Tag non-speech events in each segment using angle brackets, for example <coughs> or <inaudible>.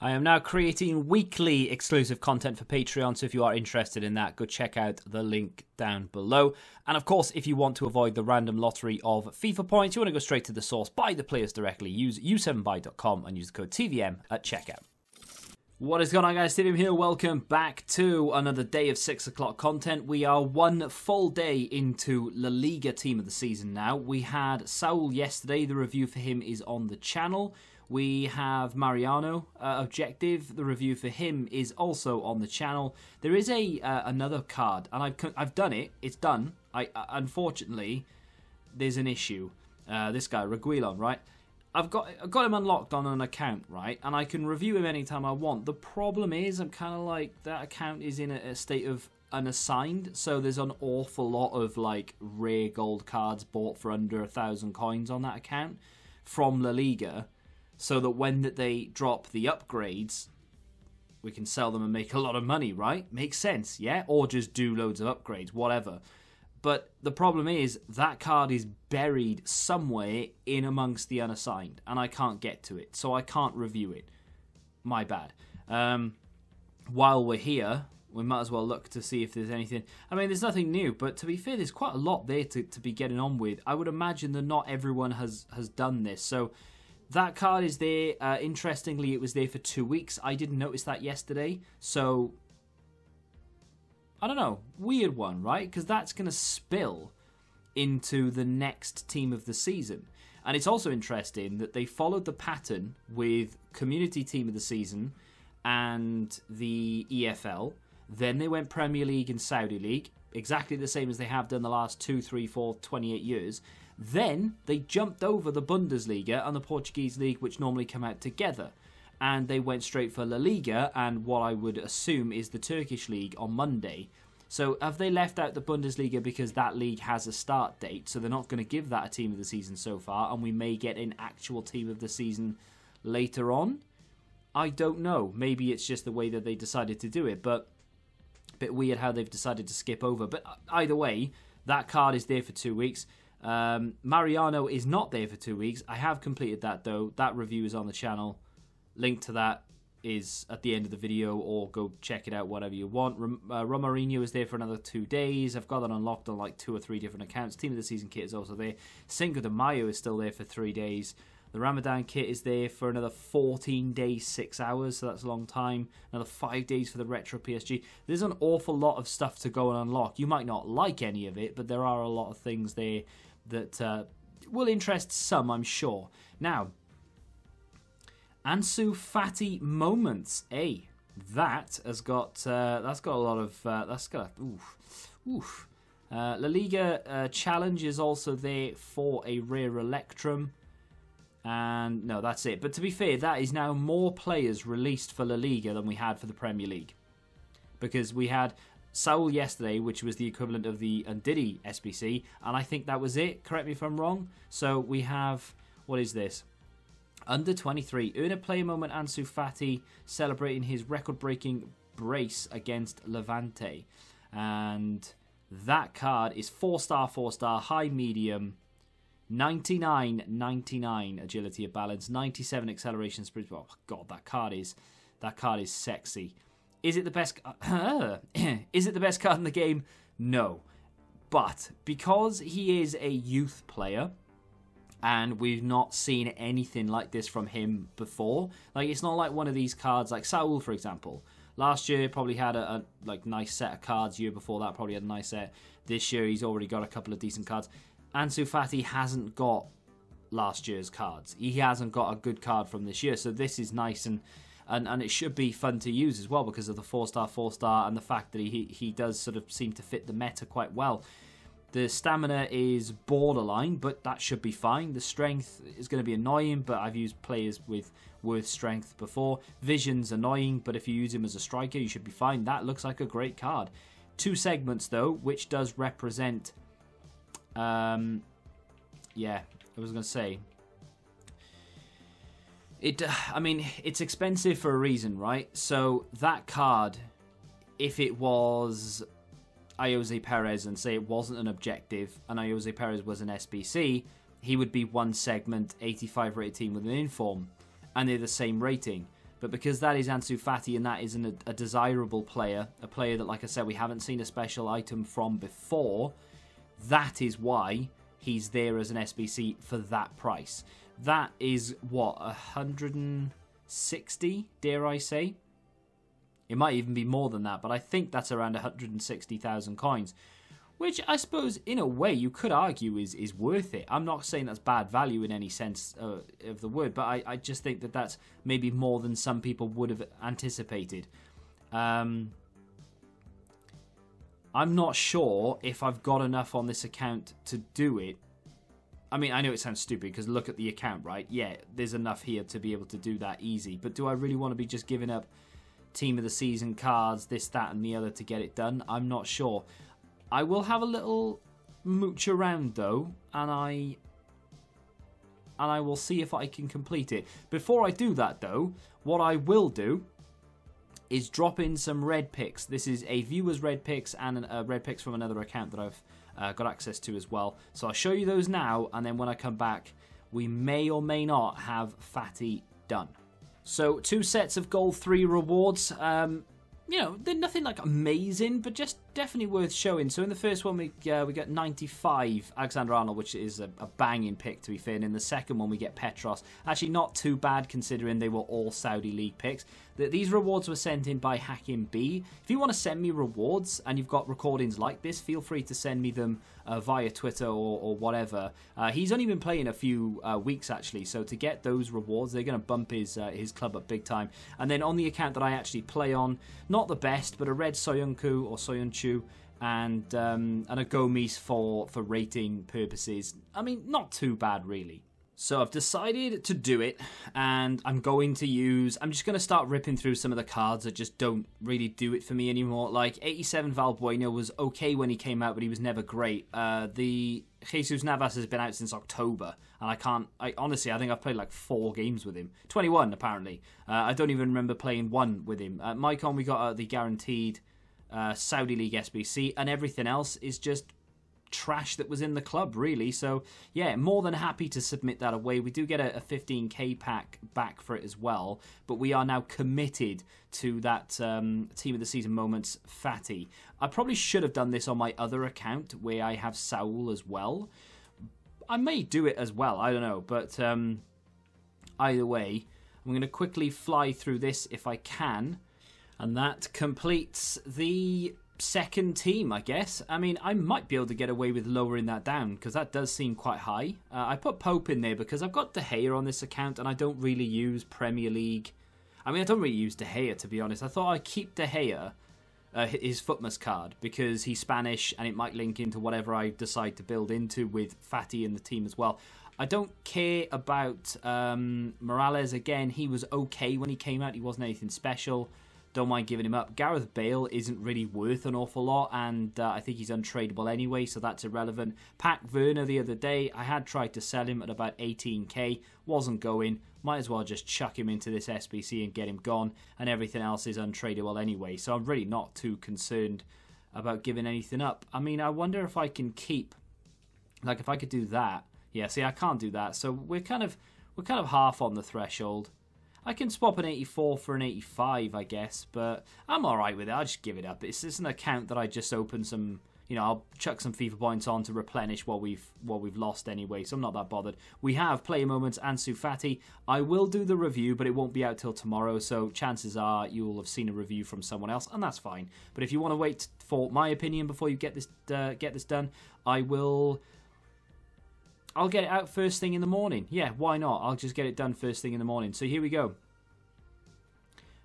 I am now creating weekly exclusive content for Patreon, so if you are interested in that, go check out the link down below. And of course, if you want to avoid the random lottery of FIFA points, you want to go straight to the source, buy the players directly, use u7buy.com and use the code TVM at checkout. What is going on, guys? TVM here. Welcome back to another day of 6 o'clock content. We are one full day into La Liga team of the season now. We had Saul yesterday. The review for him is on the channel. We have Mariano uh, Objective. The review for him is also on the channel. There is a uh, another card, and I've I've done it. It's done. I uh, unfortunately there's an issue. Uh, this guy Reguilon, right? I've got I've got him unlocked on an account, right? And I can review him anytime I want. The problem is I'm kind of like that account is in a, a state of unassigned, so there's an awful lot of like rare gold cards bought for under a thousand coins on that account from La Liga so that when they drop the upgrades, we can sell them and make a lot of money, right? Makes sense, yeah? Or just do loads of upgrades, whatever. But the problem is that card is buried somewhere in amongst the unassigned, and I can't get to it, so I can't review it. My bad. Um, while we're here, we might as well look to see if there's anything. I mean, there's nothing new, but to be fair, there's quite a lot there to, to be getting on with. I would imagine that not everyone has has done this, so that card is there. Uh, interestingly, it was there for two weeks. I didn't notice that yesterday. So, I don't know. Weird one, right? Because that's going to spill into the next team of the season. And it's also interesting that they followed the pattern with Community Team of the Season and the EFL. Then they went Premier League and Saudi League, exactly the same as they have done the last two, three, four, 28 years. Then they jumped over the Bundesliga and the Portuguese league, which normally come out together. And they went straight for La Liga and what I would assume is the Turkish league on Monday. So have they left out the Bundesliga because that league has a start date? So they're not going to give that a team of the season so far, and we may get an actual team of the season later on. I don't know. Maybe it's just the way that they decided to do it, but a bit weird how they've decided to skip over. But uh, either way, that card is there for two weeks. Um, Mariano is not there for two weeks. I have completed that though. That review is on the channel. Link to that is at the end of the video, or go check it out, whatever you want. uh, Romarinho is there for another two days. I've got that unlocked on like two or three different accounts. Team of the Season kit is also there. Cinco de Mayo is still there for three days. The Ramadan kit is there for another 14 days, 6 hours, so that's a long time. Another 5 days for the Retro PSG. There's an awful lot of stuff to go and unlock. You might not like any of it, but there are a lot of things there that uh, will interest some, I'm sure. Now, Ansu Fati moments. A that has got uh, that's got a lot of uh, that's got oof oof. Uh, La Liga uh, challenge is also there for a rare Electrum. And no, that's it. But to be fair, that is now more players released for La Liga than we had for the Premier League. Because we had Saul yesterday, which was the equivalent of the Ndidi SBC, and I think that was it. Correct me if I'm wrong. So we have what is this? Under 23, earn a player moment. Ansu Fati celebrating his record-breaking brace against Levante, and that card is four star, four star, high, medium. 99, 99 agility of balance, 97 acceleration speed. Oh god, that card is that card is sexy. Is it the best? <coughs> is it the best card in the game? No, but because he is a youth player, and we've not seen anything like this from him before. Like it's not like one of these cards, like Saul, for example. Last year probably had a, a like nice set of cards. Year before that probably had a nice set. This year he's already got a couple of decent cards. Ansu Fati hasn't got last year's cards. He hasn't got a good card from this year, so this is nice and and, and it should be fun to use as well because of the four star, four star, and the fact that he he does sort of seem to fit the meta quite well. The stamina is borderline, but that should be fine. The strength is going to be annoying, but I've used players with worth strength before. Vision's annoying, but if you use him as a striker, you should be fine. That looks like a great card. Two segments though, which does represent. Um, yeah, I was going to say it, uh, I mean, it's expensive for a reason, right? So that card, if it was Ayoze Perez and say it wasn't an objective and Ayoze Perez was an SBC, he would be one segment, 85 rated team with an inform, and they're the same rating. But because that is Ansu Fati and that isn't a, a desirable player, a player that, like I said, we haven't seen a special item from before, that is why he's there as an SBC for that price. That is what, 160, dare I say? It might even be more than that, but I think that's around 160,000 coins which I suppose in a way you could argue is is worth it. I'm not saying that's bad value in any sense uh, of the word, but I, I just think that that's maybe more than some people would have anticipated. Um, I'm not sure if I've got enough on this account to do it. I mean, I know it sounds stupid because look at the account, right? Yeah, there's enough here to be able to do that easy. But do I really want to be just giving up team of the season cards, this, that, and the other to get it done? I'm not sure. I will have a little mooch around though, and I and I will see if I can complete it. Before I do that though, what I will do is drop in some red picks. This is a viewer's red picks and a uh, red picks from another account that I've uh, got access to as well. So I'll show you those now, and then when I come back, we may or may not have Fati done. So two sets of gold three rewards. Um, you know, they're nothing like amazing, but just definitely worth showing. So in the first one, we uh, we get 95 Alexander Arnold, which is a, a, banging pick to be fair. And in the second one, we get Petros. Actually, not too bad considering they were all Saudi League picks. The, these rewards were sent in by Hakim B. If you want to send me rewards and you've got recordings like this, feel free to send me them uh, via Twitter or, or whatever. Uh, he's only been playing a few uh, weeks actually, so to get those rewards, they're going to bump his uh, his club up big time. And then on the account that I actually play on, not the best, but a red Soyuncu or Soyuncu and um, and a Gomes for for rating purposes. I mean, not too bad really. So I've decided to do it, and I'm going to use. I'm just going to start ripping through some of the cards that just don't really do it for me anymore. Like 87 Valbuena was okay when he came out, but he was never great. Uh, the Jesus Navas has been out since October, and I can't. I honestly, I think I've played like four games with him. 21 apparently. Uh, I don't even remember playing one with him. Uh, Maicon, we got uh, the guaranteed uh, Saudi League SBC, and everything else is just trash that was in the club, really. So, yeah, more than happy to submit that away. We do get a, a 15k pack back for it as well, but we are now committed to that um, team of the season moments Fati. I probably should have done this on my other account where I have Saul as well. I may do it as well, I don't know, but um, either way, I'm going to quickly fly through this if I can. And that completes the second team, I guess. I mean, I might be able to get away with lowering that down because that does seem quite high. Uh, I put Pope in there because I've got De Gea on this account and I don't really use Premier League. I mean, I don't really use De Gea to be honest. I thought I'd keep De Gea, uh, his Futmas card, because he's Spanish and it might link into whatever I decide to build into with Fati in the team as well. I don't care about um, Morales again. He was okay when he came out. He wasn't anything special. Don't mind giving him up. Gareth Bale isn't really worth an awful lot, and uh, I think he's untradeable anyway, so that's irrelevant. Pat Werner the other day, I had tried to sell him at about 18k, wasn't going. Might as well just chuck him into this SBC and get him gone, and everything else is untradeable anyway, so I'm really not too concerned about giving anything up. I mean, I wonder if I can keep, like, if I could do that. Yeah, see, I can't do that, so we're kind of we're kind of half on the threshold. I can swap an 84 for an 85, I guess, but I'm alright with it. I'll just give it up. It's just an account that I just opened some you know, I'll chuck some FIFA points on to replenish what we've what we've lost anyway, so I'm not that bothered. We have player moments Ansu Fati. I will do the review, but it won't be out till tomorrow, so chances are you will have seen a review from someone else, and that's fine. But if you want to wait for my opinion before you get this uh, get this done, I will I'll get it out first thing in the morning. Yeah, why not? I'll just get it done first thing in the morning. So here we go.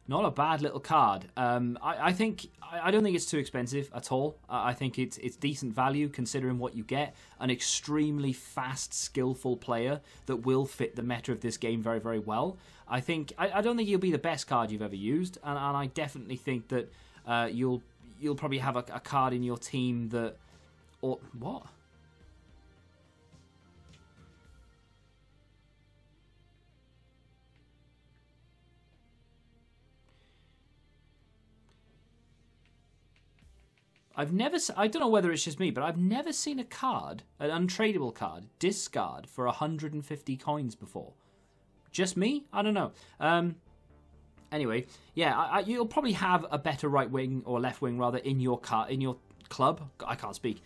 Not a bad little card. Um, I, I, think I, don't think it's too expensive at all. I think it's it's decent value considering what you get. An extremely fast, skillful player that will fit the meta of this game very, very well. I think I, I don't think you'll be the best card you've ever used, and, and I definitely think that uh, you'll you'll probably have a, a card in your team that or what I've never, I don't know whether it's just me, but I've never seen a card, an untradeable card, discard for 150 coins before. Just me? I don't know. Um, Anyway, yeah, I, I, you'll probably have a better right wing or left wing rather in your car in your club. I can't speak.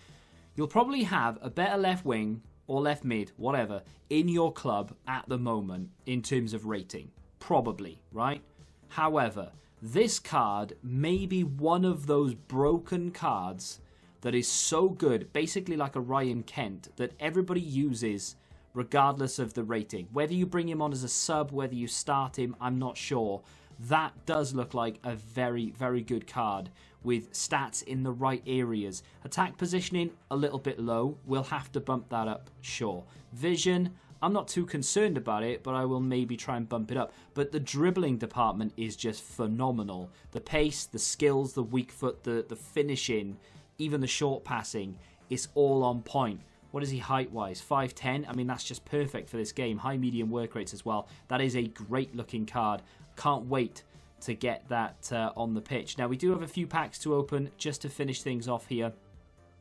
You'll probably have a better left wing or left mid, whatever, in your club at the moment in terms of rating. Probably, right? However, this card may be one of those broken cards that is so good, basically like a Ryan Kent, that everybody uses regardless of the rating. Whether you bring him on as a sub, whether you start him, I'm not sure. That does look like a very, very good card with stats in the right areas. Attack positioning, a little bit low. We'll have to bump that up, sure. Vision, I'm not too concerned about it, but I will maybe try and bump it up. But the dribbling department is just phenomenal. The pace, the skills, the weak foot, the, the finishing, even the short passing, it's all on point. What is he height wise? 5'10? I mean, that's just perfect for this game. High medium work rates as well. That is a great looking card. Can't wait to get that uh, on the pitch. Now, we do have a few packs to open just to finish things off here.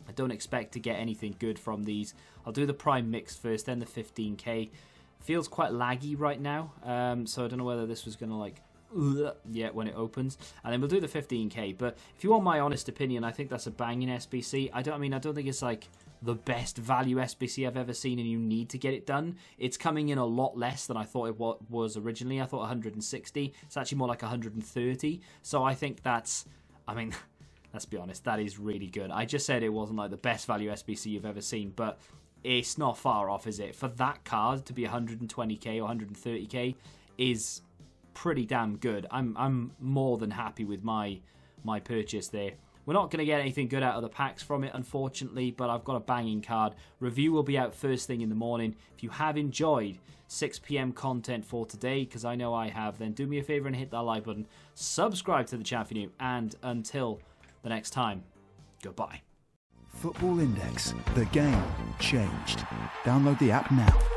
I don't expect to get anything good from these. I'll do the prime mix first, then the 15k. Feels quite laggy right now, um, so I don't know whether this was going to like yeah when it opens and then we'll do the 15k but if you want my honest opinion i think that's a banging sbc i don't i mean i don't think it's like the best value SBC I've ever seen, and you need to get it done. It's coming in a lot less than I thought it was originally. I thought 160. It's actually more like 130. So I think that's, I mean, <laughs> let's be honest, that is really good. I just said it wasn't like the best value SBC you've ever seen, but it's not far off, is it? For that card to be 120k or 130k is pretty damn good. I'm I'm more than happy with my my purchase there. We're not going to get anything good out of the packs from it, unfortunately, but I've got a banging card. Review will be out first thing in the morning. If you have enjoyed 6 p.m. content for today, because I know I have, then do me a favor and hit that like button. Subscribe to the channel if you're new, and until the next time, goodbye. Football Index. The game changed. Download the app now.